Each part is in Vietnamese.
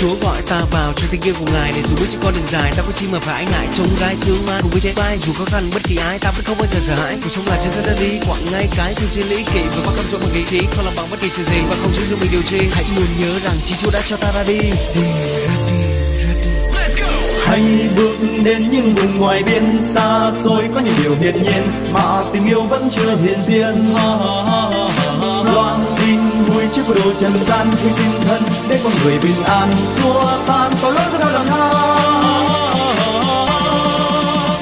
Chúa gọi ta vào cho tình yêu của Ngài để dù bước trên con đường dài ta có chi mà phải ngại trông gai dương man cùng với trái vai. Dù khó khăn bất kỳ ai ta vẫn không bao giờ sợ hãi. Cuộc sống là trên ta đi quặng ngay cái từ trên lý kỵ và bắt cam dỗ bằng ý chí. Không làm bằng bất kỳ sự gì và không giữ dùng mình điều chi. Hãy luôn nhớ rằng chính Chúa đã cho ta ra đi. Đi ra đi ra đi hãy bước đến những vùng ngoài biên xa xôi có những điều hiển nhiên mà tình yêu vẫn chưa hiện diện. Loan tin của đồ trần gian khi xin thân, để con người bình an. Xua tan có lỗi của đau lòng tha.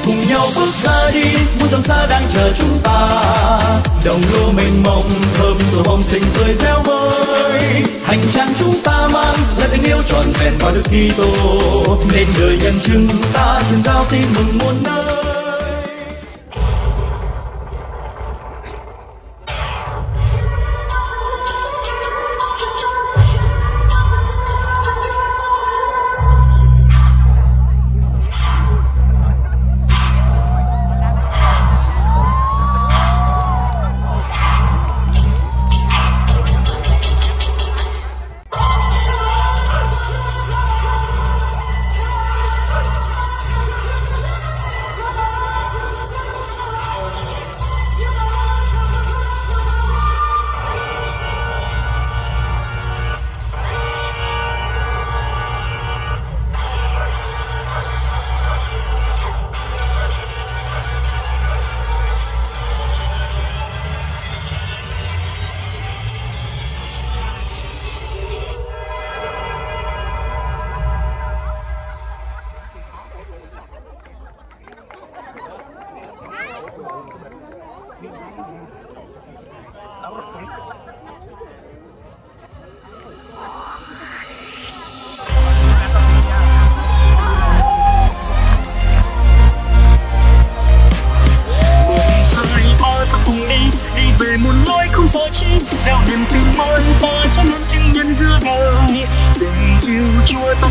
Cùng nhau bước ra đi, muôn dặm xa đang chờ chúng ta. Đồng lúa mênh mông, thơm từ bông xinh tươi reo mới. Hành trang chúng ta mang, là tình yêu trọn vẹn qua đức Kitô nên đời nhân chứng ta truyền giao tin mừng muôn nơi.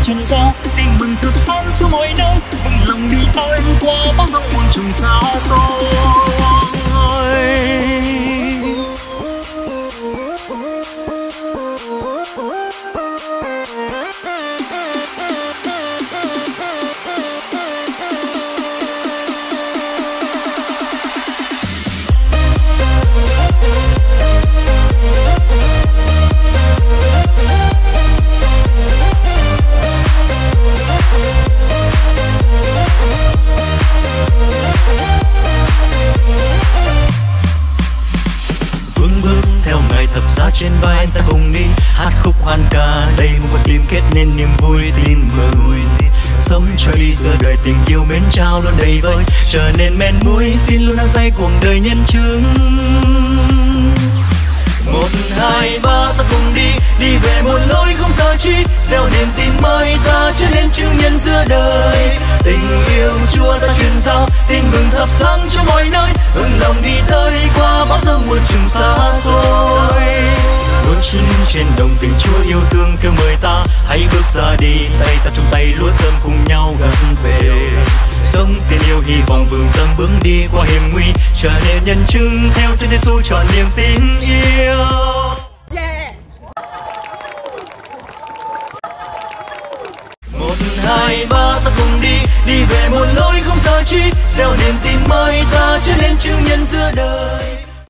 Trần gian tình mừng thực phong cho mỗi nơi. Vững lòng đi tới qua bao dòng muôn trùng xa xôi. Trên vai anh ta cùng đi. Hát khúc hoan ca, đây một con tim kết nên niềm vui tin mừng. Sống cho đi giữa đời tình yêu mến trao luôn đầy vơi, trở nên men muối xin luôn đang say cuộc đời nhân chứng. Một, hai, ba, ta cùng đi đi về một lối không sợ chi, gieo niềm tin mới, ta trở nên chứng nhân giữa đời. Tình yêu chúa ta truyền giao, tin mừng thập sáng cho mọi nơi hưng lòng đi tới qua bão giông muôn trường xa trên đồng tình chúa yêu thương kêu mời ta, hãy bước ra đi. Tay ta trong tay lúa thơm cùng nhau gần về. Sống tình yêu, hy vọng vững tâm bước đi qua hiểm nguy, trở nên nhân chứng theo chân Giêsu chọn niềm tin yêu. Một, hai, ba, ta cùng đi đi về một lối không sợ chi. Gieo niềm tin mới, ta trở nên chứng nhân giữa đời.